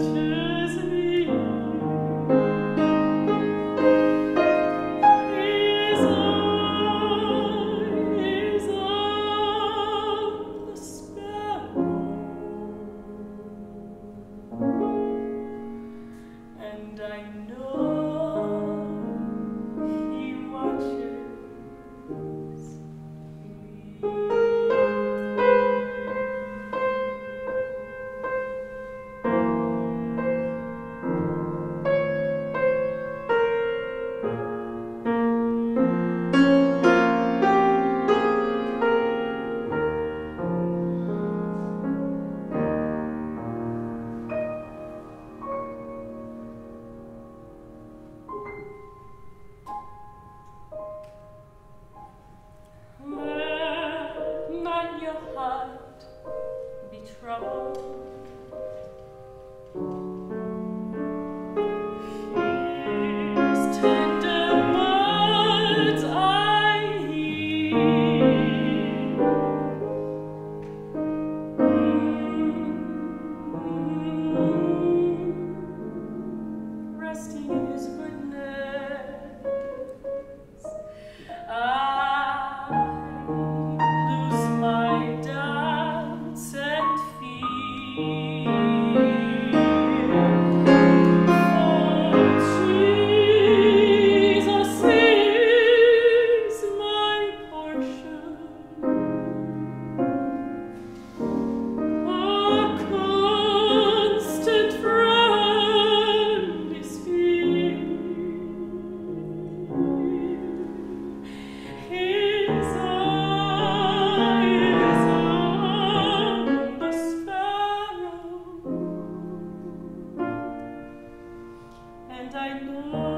tis me. Dai nome.